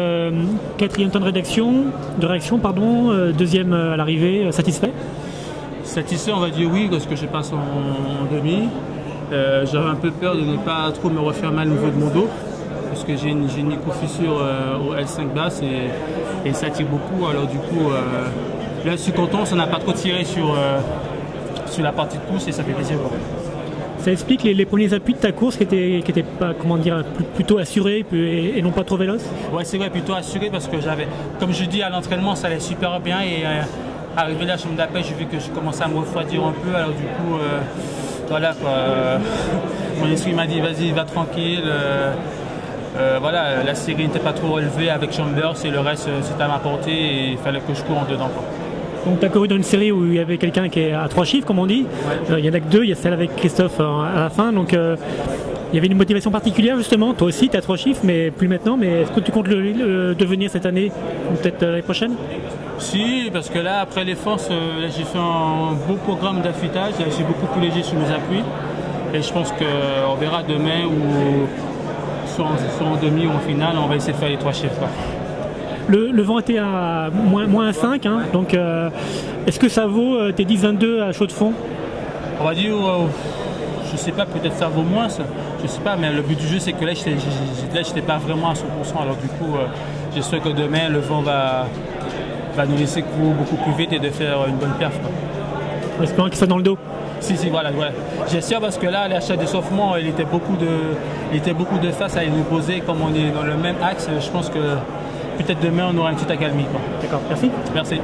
Euh, quatrième temps de rédaction, de réaction, pardon, euh, deuxième euh, à l'arrivée, satisfait Satisfait, on va dire oui, parce que je passe en, demi. J'avais un peu peur de ne pas trop me refaire mal au niveau de mon dos, parce que j'ai une, une micro-fissure au L5 basse et, ça tire beaucoup. Alors du coup, là je suis content, ça n'a pas trop tiré sur, sur la partie de pouce et ça fait plaisir. Ça explique les, premiers appuis de ta course qui étaient, qui pas, comment dire, plutôt assurés et, non pas trop véloces Ouais, c'est vrai, plutôt assuré parce que j'avais, comme je dis, à l'entraînement, ça allait super bien et euh, arrivé là, je me d'appel, j'ai vu que je commençais à me refroidir un peu. Alors du coup, euh, voilà quoi. Euh, mon esprit m'a dit, vas-y, va tranquille. voilà, la série n'était pas trop relevée avec Chambers et le reste, c'était à ma portée et il fallait que je cours en dedans. Donc tu as couru dans une série où il y avait quelqu'un qui est à trois chiffres, comme on dit. Euh, il y en a que deux, il y a celle avec Christophe euh, à la fin. Donc euh, il y avait une motivation particulière justement. Toi aussi, tu as trois chiffres, mais plus maintenant. Mais est-ce que tu comptes le, devenir cette année ou peut-être l'année prochaine? Si, parce que là, après les forces, j'ai fait un beau programme d'affûtage. J'ai beaucoup plus léger sur mes appuis. Et je pense qu'on verra demain ou soit en, demi ou en finale, on va essayer de faire les trois chiffres. Le, vent était à moins, moins 5, hein, donc euh, est-ce que ça vaut euh, tes 10-22 à chaud de fond On va dire, euh, je sais pas, peut-être ça vaut moins, ça. je sais pas, mais le but du jeu c'est que là je n'étais pas vraiment à 100%, alors du coup j'espère que demain le vent va, va nous laisser courir beaucoup plus vite et de faire une bonne perf. En espérant qu'il soit dans le dos? Si, si, voilà, ouais. J'espère parce que là, l'achat d'échauffement, il était beaucoup de, il était beaucoup de face à nous poser, comme on est dans le même axe, je pense que peut-être demain on aura une petite accalmie. D'accord, merci. Merci.